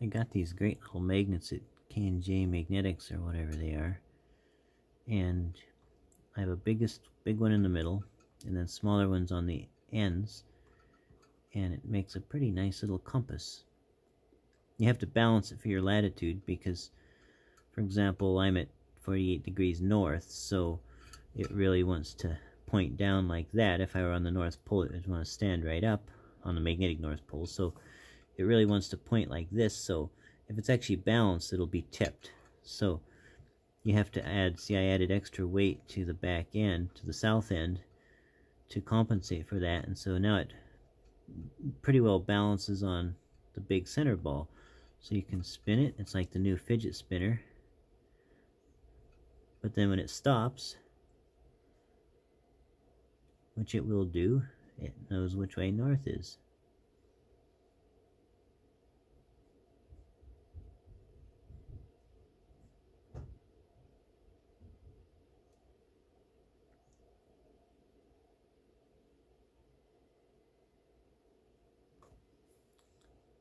I got these great little magnets at K&J Magnetics or whatever they are. And I have a biggest big one in the middle and then smaller ones on the ends. And it makes a pretty nice little compass. You have to balance it for your latitude because, for example, I'm at 48 degrees north, so it really wants to point down like that. If I were on the North Pole, it would want to stand right up on the magnetic North Pole. So it really wants to point like this. So if it's actually balanced, it'll be tipped. So you have to add, see I added extra weight to the back end, to the south end, to compensate for that. And so now it pretty well balances on the big center ball. So you can spin it. It's like the new fidget spinner. But then when it stops, which it will do, it knows which way north is.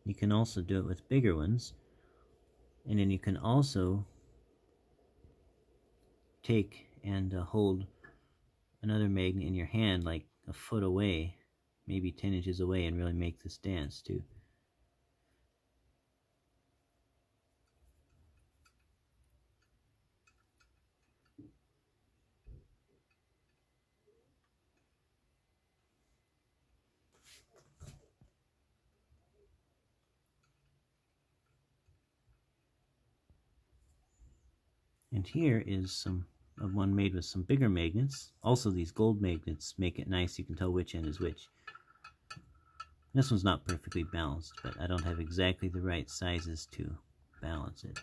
You can also do it with bigger ones. And then you can also take and uh, hold another magnet in your hand like a foot away, maybe 10 inches away, and really make this dance too. And here is some of one made with some bigger magnets. Also, these gold magnets make it nice. You can tell which end is which. This one's not perfectly balanced, but I don't have exactly the right sizes to balance it.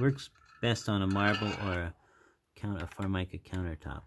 Works best on a marble or a, count, a Formica countertop.